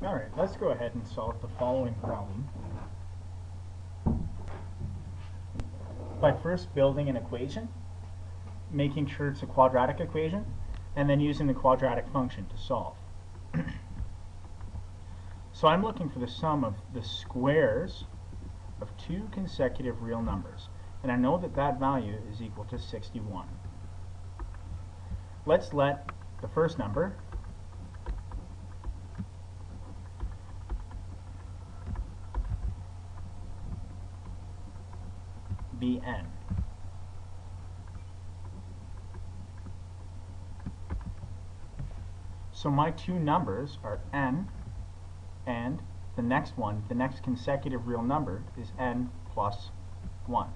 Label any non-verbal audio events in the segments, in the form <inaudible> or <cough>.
Alright, let's go ahead and solve the following problem. By first building an equation, making sure it's a quadratic equation, and then using the quadratic function to solve. <clears throat> so I'm looking for the sum of the squares of two consecutive real numbers, and I know that that value is equal to 61. Let's let the first number be n. So my two numbers are n and the next one, the next consecutive real number is n plus 1.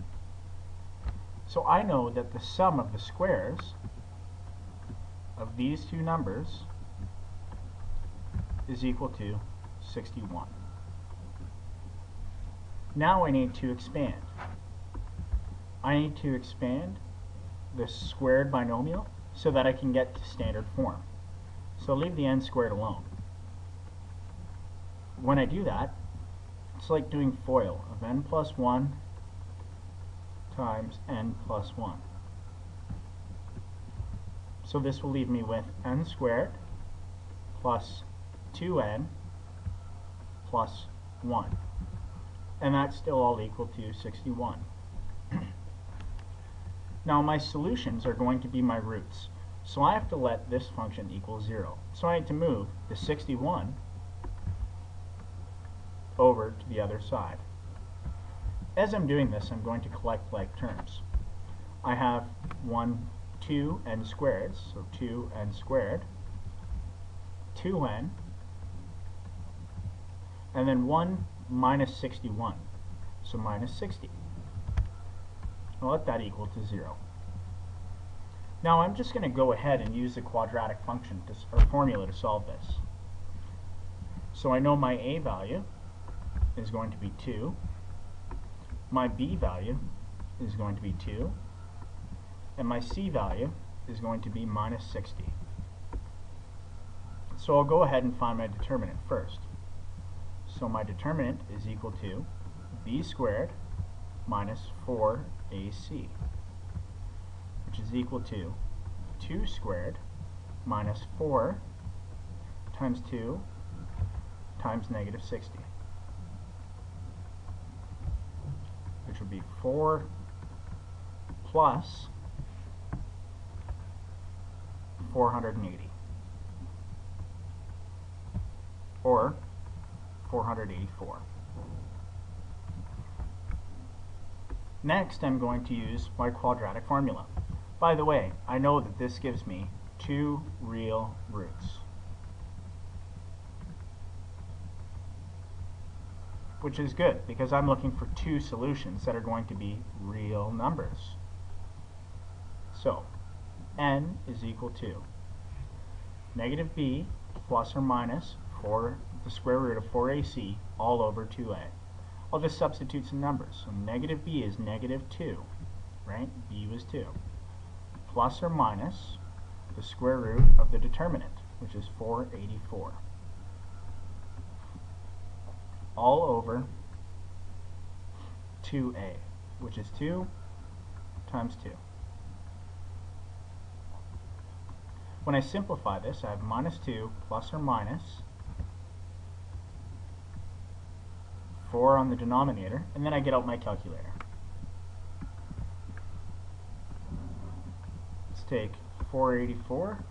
So I know that the sum of the squares of these two numbers is equal to 61. Now I need to expand. I need to expand the squared binomial so that I can get to standard form. So leave the n squared alone. When I do that, it's like doing FOIL of n plus 1 times n plus 1. So this will leave me with n squared plus 2n plus 1. And that's still all equal to 61. Now my solutions are going to be my roots. So I have to let this function equal 0. So I need to move the 61 over to the other side. As I'm doing this, I'm going to collect like terms. I have 1, 2 n squared, so 2n squared, 2n, and then 1 minus 61, so minus 60. I'll let that equal to 0. Now I'm just going to go ahead and use the quadratic function to, or formula to solve this. So I know my a value is going to be 2. My b value is going to be 2. And my c value is going to be minus 60. So I'll go ahead and find my determinant first. So my determinant is equal to b squared minus 4ac, which is equal to 2 squared minus 4 times 2 times negative 60, which would be 4 plus 480, or 484. Next, I'm going to use my quadratic formula. By the way, I know that this gives me two real roots. Which is good, because I'm looking for two solutions that are going to be real numbers. So, n is equal to negative b plus or minus 4, the square root of 4ac all over 2a. I'll just substitute some numbers. So negative b is negative 2, right? b was 2. Plus or minus the square root of the determinant, which is 484. All over 2a, which is 2 times 2. When I simplify this, I have minus 2 plus or minus 4 on the denominator, and then I get out my calculator. Let's take 484,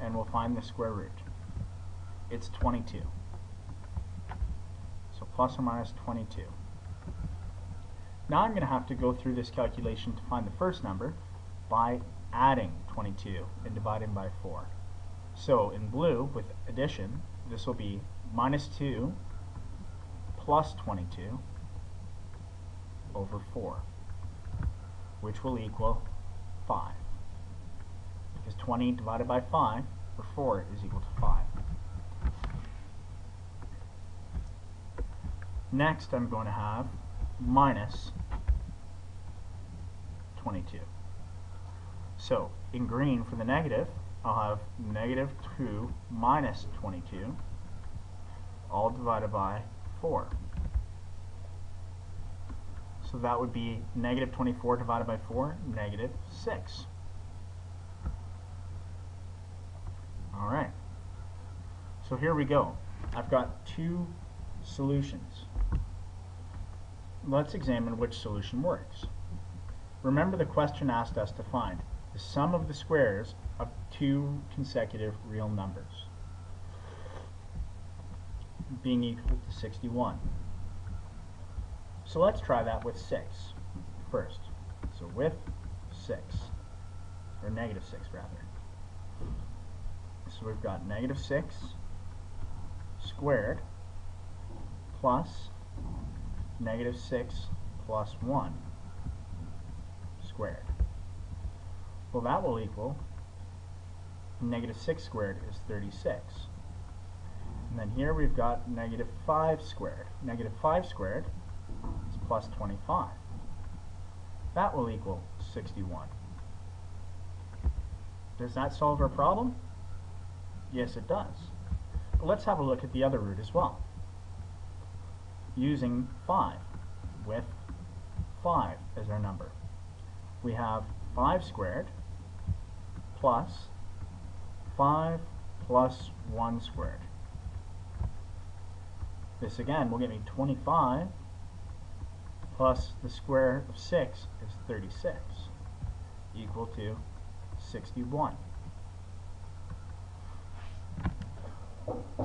and we'll find the square root. It's 22. So plus or minus 22. Now I'm going to have to go through this calculation to find the first number by adding 22 and dividing by 4. So in blue, with addition, this will be minus 2 plus 22 over 4, which will equal 5. Because 20 divided by 5, or 4, is equal to 5. Next, I'm going to have minus 22. So, in green for the negative, I'll have negative 2 minus 22 all divided by 4. So that would be negative 24 divided by 4, negative 6. Alright. So here we go. I've got two solutions. Let's examine which solution works. Remember the question asked us to find the sum of the squares of two consecutive real numbers being equal to 61. So let's try that with 6 first. So with 6, or negative 6 rather. So we've got negative 6 squared plus negative 6 plus 1 squared. Well, that will equal negative 6 squared is 36. And then here we've got negative 5 squared. Negative 5 squared is plus 25. That will equal 61. Does that solve our problem? Yes, it does. But let's have a look at the other root as well. Using 5 with 5 as our number. We have 5 squared plus 5 plus 1 squared. This again will give me 25 plus the square of 6 is 36 equal to 61.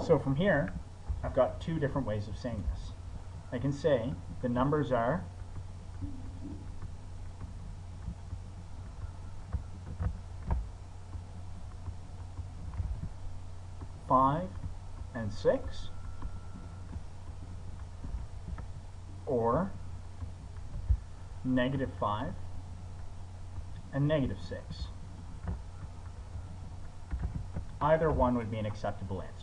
So from here, I've got two different ways of saying this. I can say the numbers are five and six or negative 5 and negative 6. Either one would be an acceptable answer.